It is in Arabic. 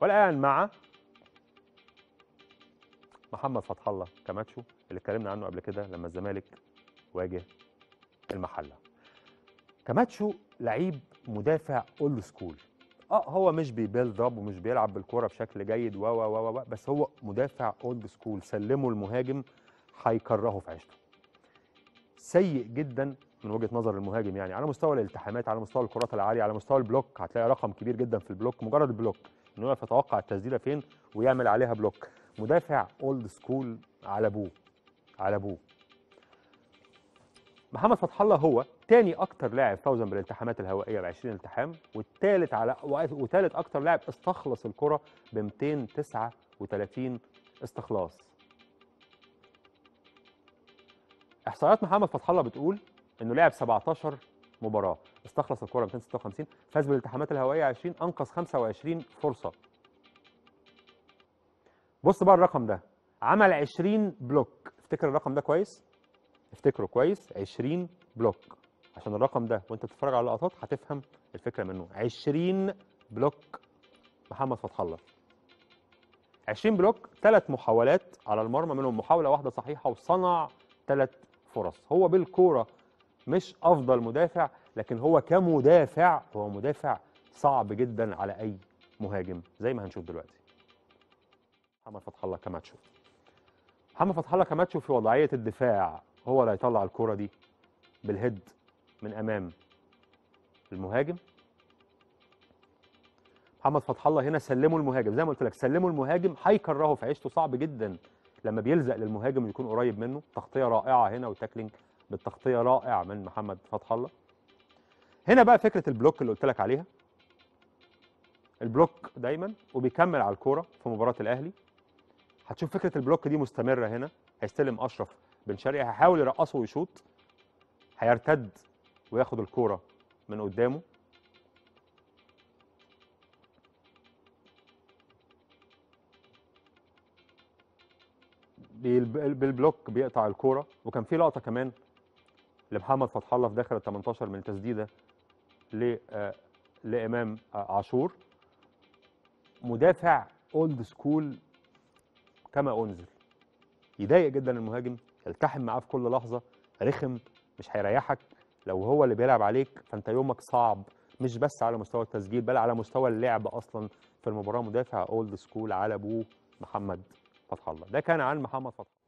والآن مع محمد فتح الله كاماتشو اللي اتكلمنا عنه قبل كده لما الزمالك واجه المحلة. كاماتشو لعيب مدافع old school آه هو مش بي build up ومش بيلعب بالكورة بشكل جيد و و و و بس هو مدافع old school سلمه المهاجم هيكرهه في عيشته. سيء جدا من وجهة نظر المهاجم يعني. على مستوى الالتحامات على مستوى الكرات العالية على مستوى ال block هتلاقي رقم كبير جدا في ال block. مجرد ال block انه يقف يتوقع التسديدة فين ويعمل عليها block. مدافع old school على أبوه على أبوه. محمد فتح الله هو تاني أكتر لاعب فوزا بالالتحامات الهوائية ب 20 التحام والثالث على وثالث أكتر لاعب استخلص الكرة ب 239 استخلاص. إحصائيات محمد فتح الله بتقول إنه لعب 17 مباراة استخلص الكره 256 فاز بالالتحامات الهوائية 20 أنقذ 25 فرصة. بص بقى الرقم ده عمل 20 block. افتكر الرقم ده كويس؟ افتكره كويس 20 block. عشان الرقم ده وأنت بتتفرج على اللقطات هتفهم الفكرة منه. 20 block محمد فتح الله. 20 block ثلاث محاولات على المرمى منهم محاولة واحدة صحيحة وصنع ثلاث فرص. هو بالكورة مش أفضل مدافع لكن هو كمدافع هو مدافع صعب جدا على أي مهاجم زي ما هنشوف دلوقتي. محمد فتح الله كماتشو. محمد فتح الله كماتشو في وضعية الدفاع هو اللي هيطلع الكوره دي بالهيد من أمام المهاجم. محمد فتح الله هنا سلمه المهاجم زي ما قلت لك سلمه المهاجم هيكرهه في عيشته صعب جدا لما بيلزق للمهاجم ويكون قريب منه. تغطية رائعة هنا و tackling بالتغطية رائع من محمد فتح الله. هنا بقى فكرة ال block اللي قلت لك عليها. ال block دايما وبيكمل على الكورة في مباراة الأهلي. هتشوف فكرة ال block دي مستمرة هنا. هيستلم أشرف بن شرقي هيحاول يرقصه ويشوط. هيرتد وياخد الكورة من قدامه. بال- بال block بيقطع الكورة. وكان في لقطة كمان لمحمد فتح الله في داخل ال 18 من تسديدة ل آه، لإمام آه، عاشور. مدافع old school كما أنزل. يضايق جدا المهاجم يلتحم معاه في كل لحظة رخم مش هيريحك. لو هو اللي بيلعب عليك فأنت يومك صعب. مش بس على مستوى التسجيل بل على مستوى اللعب أصلا في المباراة. مدافع اولد سكول على أبوه محمد فتح الله. ده كان عن محمد فتح